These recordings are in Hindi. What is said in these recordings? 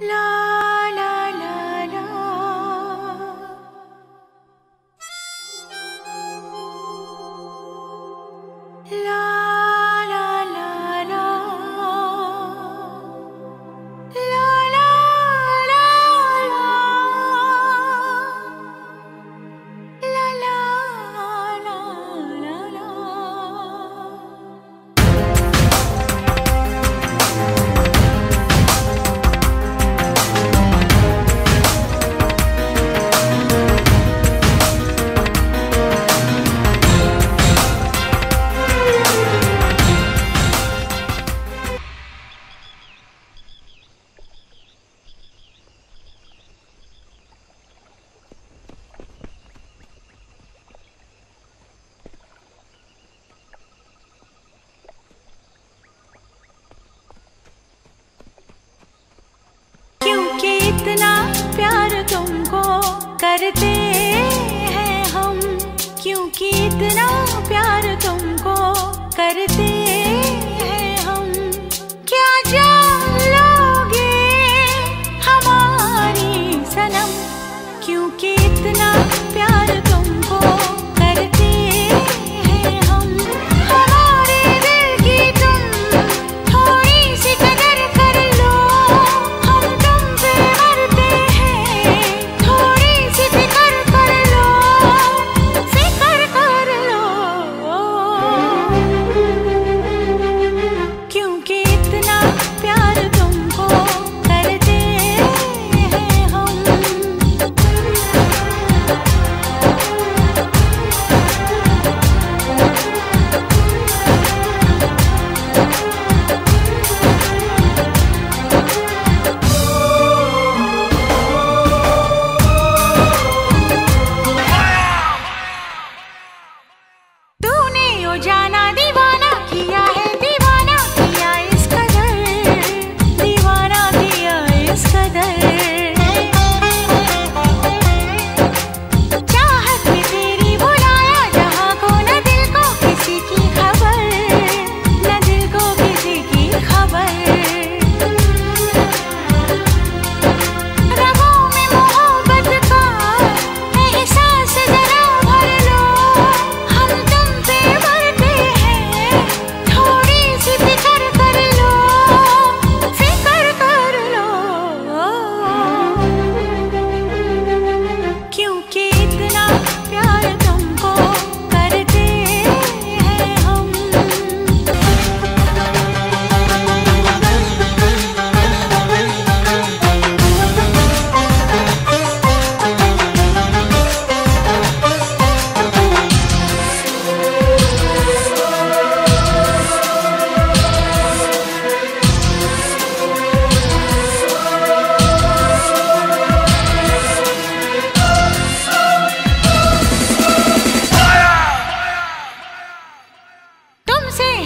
Love. करते हैं हम क्योंकि इतना प्यार तुमको करते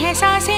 开下心。